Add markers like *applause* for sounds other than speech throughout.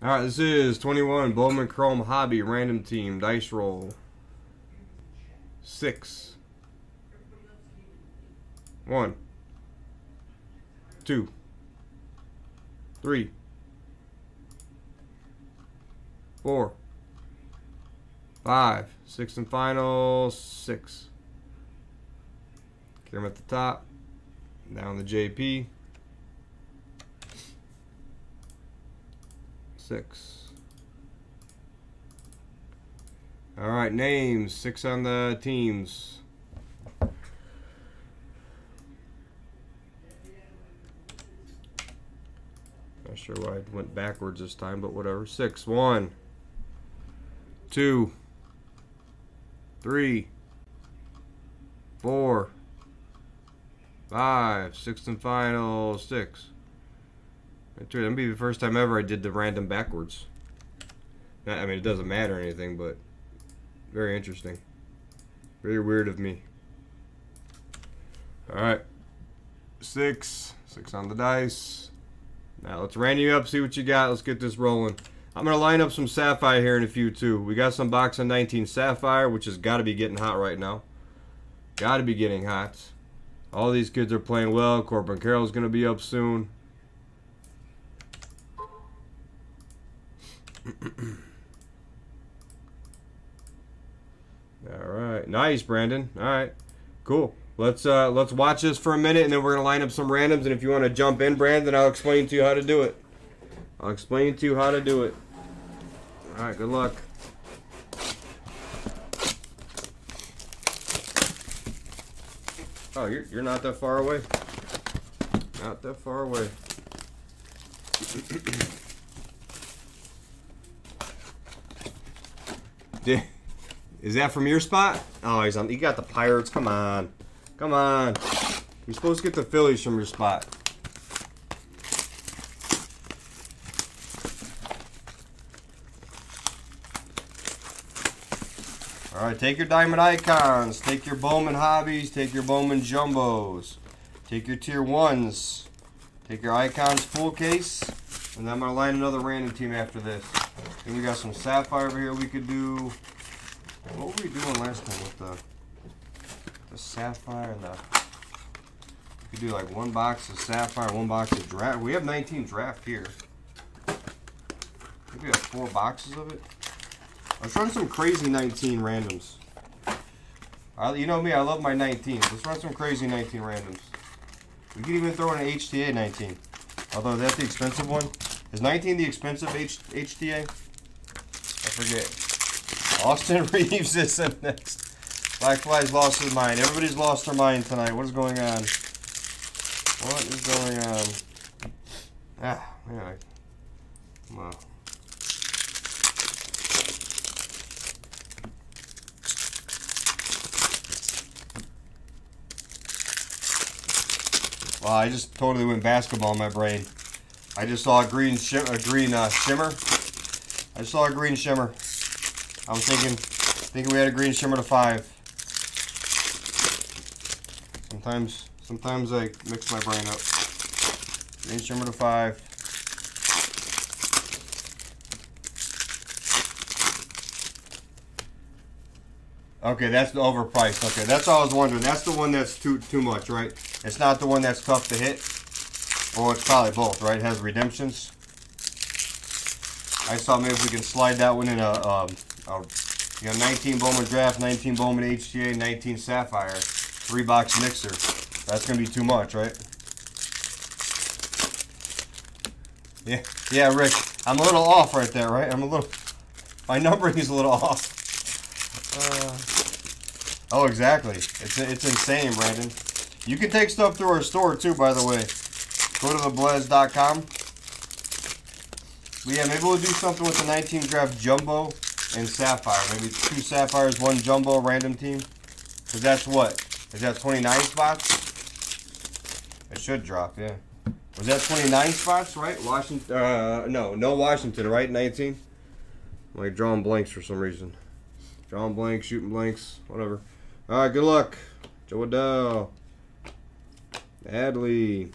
All right, this is 21 Bowman Chrome Hobby Random Team Dice Roll. Six. One. Two. Three. Four. Five. Six and final. Six. Get at the top. Down the JP. Six. All right, names. Six on the teams. Not sure why I went backwards this time, but whatever. Six. One. Two. Three. Four. Five. Sixth and final. Six. That'd be the first time ever I did the random backwards. I mean, it doesn't matter or anything, but very interesting. Very weird of me. All right. Six. Six on the dice. Now let's random you up, see what you got. Let's get this rolling. I'm going to line up some Sapphire here in a few, too. We got some box of 19 Sapphire, which has got to be getting hot right now. Got to be getting hot. All these kids are playing well. Corbin Carroll's going to be up soon. *clears throat* All right, nice, Brandon. All right, cool. Let's uh, let's watch this for a minute, and then we're gonna line up some randoms. And if you want to jump in, Brandon, I'll explain to you how to do it. I'll explain to you how to do it. All right, good luck. Oh, you're you're not that far away. Not that far away. *clears throat* Is that from your spot? Oh, he's on. You got the Pirates. Come on, come on. You're supposed to get the Phillies from your spot. All right, take your diamond icons, take your Bowman hobbies, take your Bowman jumbos, take your tier ones, take your icons full case, and then I'm gonna line another random team after this. We got some sapphire over here we could do. What were we doing last time with the the sapphire and the? We could do like one box of sapphire, one box of draft. We have 19 draft here. I think we have four boxes of it. Let's run some crazy 19 randoms. I, you know me, I love my 19s. Let's run some crazy 19 randoms. We can even throw in an HTA 19. Although that's the expensive one. Is 19 the expensive H HTA? Forget. Austin *laughs* Reeves is in next. Black Fly's lost his mind. Everybody's lost their mind tonight. What is going on? What is going on? Ah, yeah. Come. Wow, I just totally went basketball in my brain. I just saw a green shim a green uh, shimmer. I saw a green shimmer. I was thinking, thinking we had a green shimmer to five. Sometimes, sometimes I mix my brain up. Green shimmer to five. Okay, that's the overpriced. Okay, that's all I was wondering. That's the one that's too too much, right? It's not the one that's tough to hit. Or it's probably both, right? It has redemptions. I saw maybe if we can slide that one in a, um, a you know, 19 Bowman Draft, 19 Bowman HTA, 19 Sapphire, three box mixer. That's gonna be too much, right? Yeah, yeah, Rick. I'm a little off right there, right? I'm a little. My numbering is a little *laughs* off. Uh, oh, exactly. It's it's insane, Brandon. You can take stuff through our store too, by the way. Go to theblez.com. But yeah, maybe we'll do something with the 19 draft jumbo and sapphire. Maybe two sapphires, one jumbo random team. Because that's what? Is that 29 spots? It should drop, yeah. Was that 29 spots, right? Washington, uh, no, no Washington, right? 19? I'm like drawing blanks for some reason. Drawing blanks, shooting blanks, whatever. All right, good luck. Jo Adell. Adley.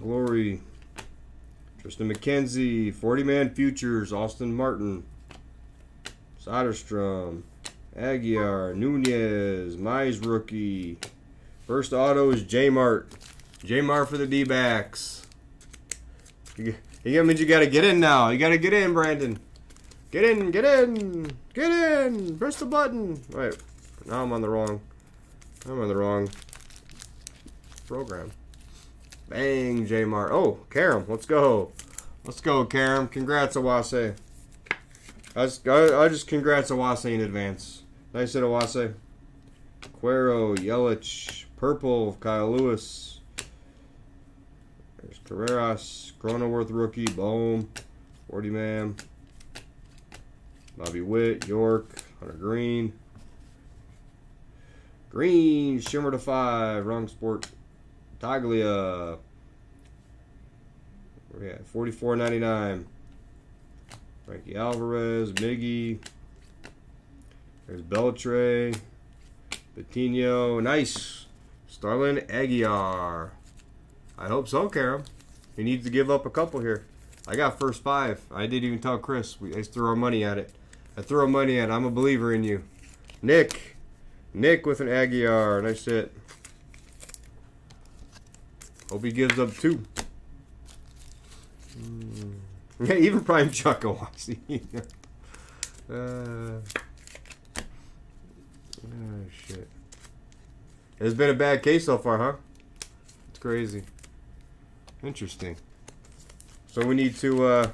Glory. Triston McKenzie. 40 man futures. Austin Martin. Soderstrom. Aguiar. Nunez. Mize rookie. First auto is J Mart. J Mart for the D backs. You means you gotta get in now. You gotta get in, Brandon. Get in, get in, get in. Press the button. Wait, now I'm on the wrong. I'm on the wrong program. Bang, J Mart. Oh, Karam, let's go. Let's go, Karam. Congrats, Awase. I just, I, I just congrats Awase in advance. Nice hit, Awase. Cuero, Yelich, Purple, Kyle Lewis. There's Carreras, Cronenworth rookie, Bohm, 40 man. Bobby Witt, York, Hunter Greene. Green, Shimmer to 5, Wrong Sport, Taglia. At? 44.99. Frankie Alvarez, Miggy. There's Beltre. Patino. Nice. Starlin Aguiar. I hope so, Karam. He needs to give up a couple here. I got first five. I didn't even tell Chris. We I threw our money at it. I threw our money at it. I'm a believer in you. Nick. Nick with an Aguiar. Nice hit. Hope he gives up two. Mm. *laughs* Yeah, even Prime Chuck Awasi. *laughs* uh, oh, shit. It's been a bad case so far, huh? It's crazy. Interesting. So we need to, uh,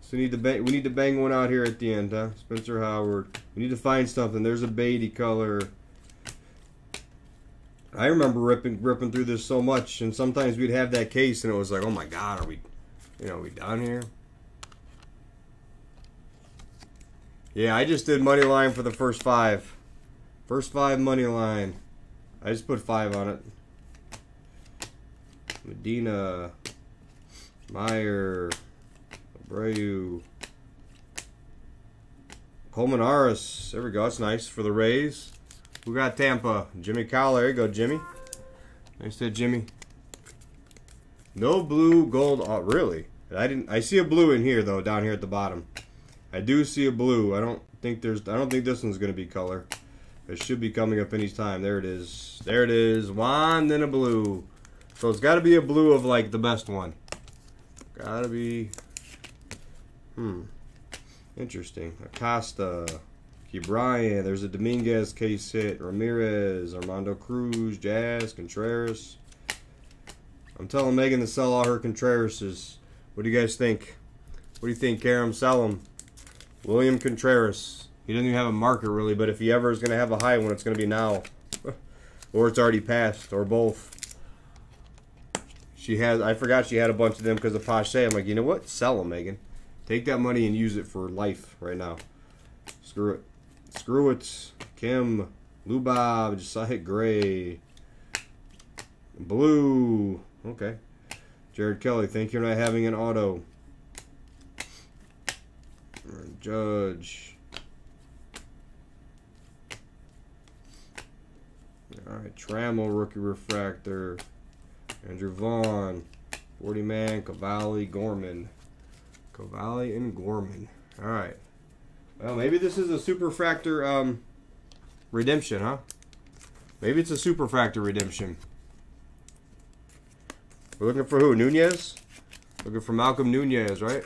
so we need to bang, we need to bang one out here at the end, huh? Spencer Howard. We need to find something. There's a Beatty color. I remember ripping ripping through this so much, and sometimes we'd have that case, and it was like, oh my god, are we, you know, we down here? Yeah, I just did money line for the first five. First five money line. I just put five on it. Medina, Meyer, Abreu, Colmenarez. There we go. That's nice for the Rays. We got Tampa. Jimmy Kyle. There you go, Jimmy. Nice to Jimmy. No blue gold. Oh, really? I didn't. I see a blue in here though, down here at the bottom. I do see a blue. I don't think there's. I don't think this one's gonna be color. It should be coming up any time. There it is. There it is. One, then a blue. So it's got to be a blue of like the best one. Gotta be. Hmm. Interesting. Acosta. Brian. There's a Dominguez case hit. Ramirez, Armando Cruz, Jazz, Contreras. I'm telling Megan to sell all her Contrerases. What do you guys think? What do you think, Karam? Sell them. William Contreras. He doesn't even have a market really, but if he ever is going to have a high one, it's going to be now. *laughs* or it's already passed, or both. She has. I forgot she had a bunch of them because of Pache. I'm like, you know what? Sell them, Megan. Take that money and use it for life right now. Screw it. Screw it. Kim, Lubab, Josiah Gray, Blue. Okay. Jared Kelley, thank you for not having an auto. Judge. All right, Trammell, rookie refractor. Andrew Vaughn, 40 man, Cavalli, Gorman. Cavalli and Gorman. All right. Well, maybe this is a superfractor um, redemption, huh? Maybe it's a superfractor redemption. We're looking for who? Nunez? Looking for Malcolm Nunez, right?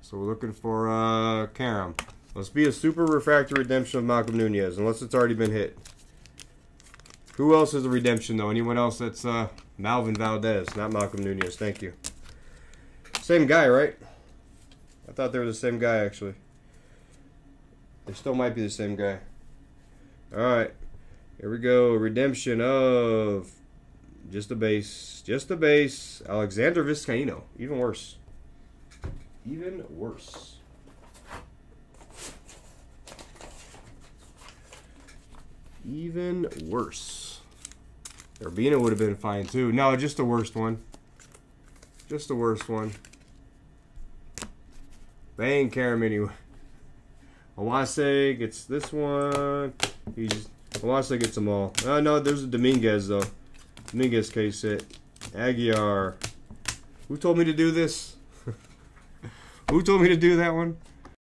So we're looking for uh, Karam. Let's be a super refractor redemption of Malcolm Nunez, unless it's already been hit. Who else is a redemption, though? Anyone else that's uh, Malvin Valdez, not Malcolm Nunez. Thank you. Same guy, right? I thought they were the same guy, actually. They still might be the same guy. Alright. Here we go. Redemption of just a base. Just a base. Alexander Vizcaino. Even worse. Even worse. Even worse. Urbina would have been fine too. No, just the worst one. Just the worst one. Bang, Karam anyway. Awase gets this one. He's Wamasa gets them all. Oh, no, there's a Dominguez, though. Dominguez case hit. Aguiar. Who told me to do this? *laughs* Who told me to do that one?